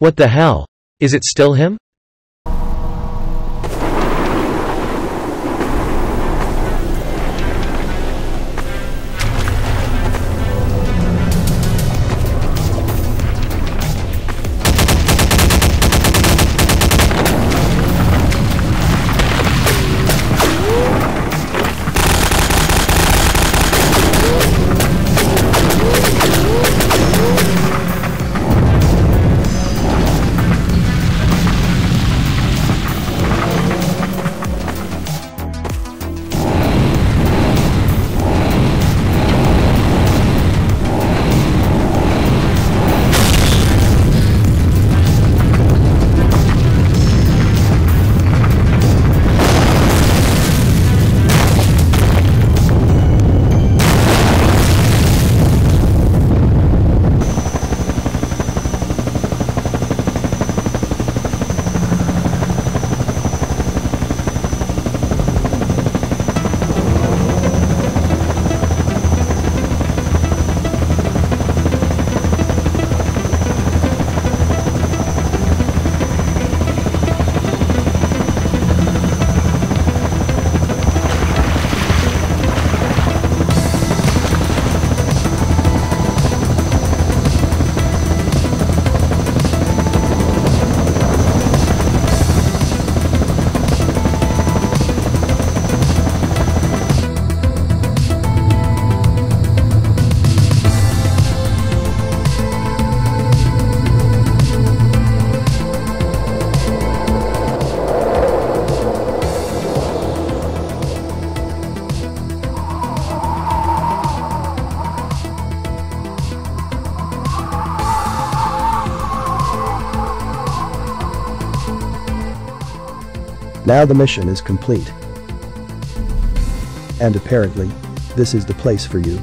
What the hell? Is it still him? Now the mission is complete. And apparently, this is the place for you.